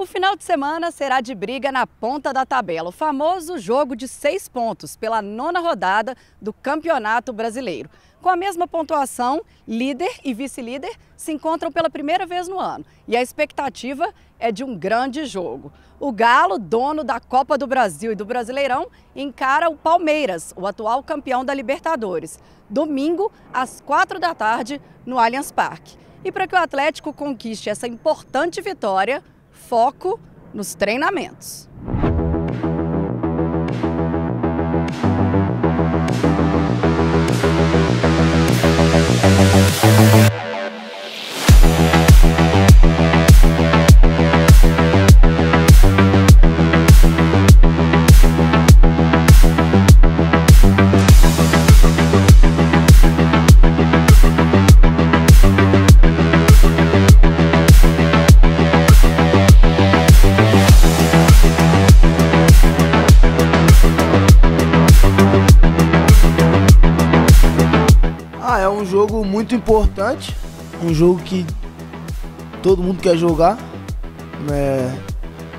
O final de semana será de briga na ponta da tabela, o famoso jogo de seis pontos pela nona rodada do Campeonato Brasileiro. Com a mesma pontuação, líder e vice-líder se encontram pela primeira vez no ano e a expectativa é de um grande jogo. O Galo, dono da Copa do Brasil e do Brasileirão, encara o Palmeiras, o atual campeão da Libertadores, domingo às quatro da tarde no Allianz Parque. E para que o Atlético conquiste essa importante vitória, foco nos treinamentos. Ah, é um jogo muito importante, um jogo que todo mundo quer jogar. É,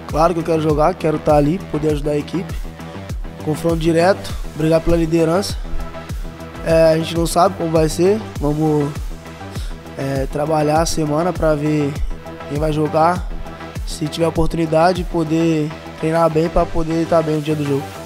claro que eu quero jogar, quero estar ali, poder ajudar a equipe. Confronto direto, brigar pela liderança. É, a gente não sabe como vai ser, vamos é, trabalhar a semana para ver quem vai jogar. Se tiver oportunidade, poder treinar bem para poder estar bem no dia do jogo.